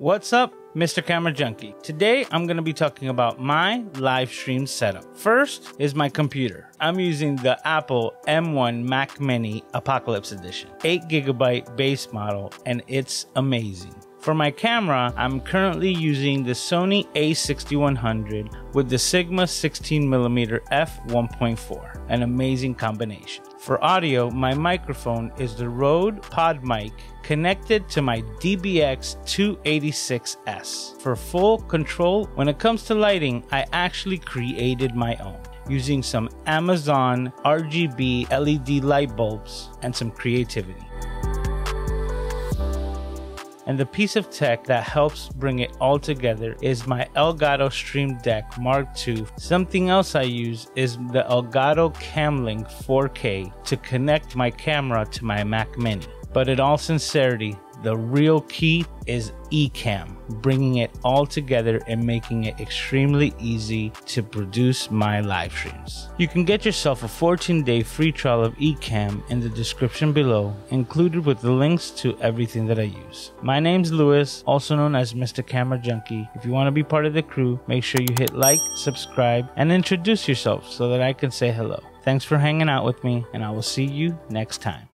What's up, Mr. Camera Junkie? Today I'm going to be talking about my live stream setup. First is my computer. I'm using the Apple M1 Mac Mini Apocalypse Edition, 8 gigabyte base model, and it's amazing. For my camera, I'm currently using the Sony a6100 with the Sigma 16mm f1.4, an amazing combination. For audio, my microphone is the Rode PodMic connected to my DBX 286S. For full control, when it comes to lighting, I actually created my own using some Amazon RGB LED light bulbs and some creativity and the piece of tech that helps bring it all together is my Elgato Stream Deck Mark II. Something else I use is the Elgato Camlink 4K to connect my camera to my Mac Mini. But in all sincerity, the real key is Ecamm, bringing it all together and making it extremely easy to produce my live streams. You can get yourself a 14 day free trial of Ecamm in the description below, included with the links to everything that I use. My name's Lewis, also known as Mr. Camera Junkie. If you want to be part of the crew, make sure you hit like, subscribe, and introduce yourself so that I can say hello. Thanks for hanging out with me, and I will see you next time.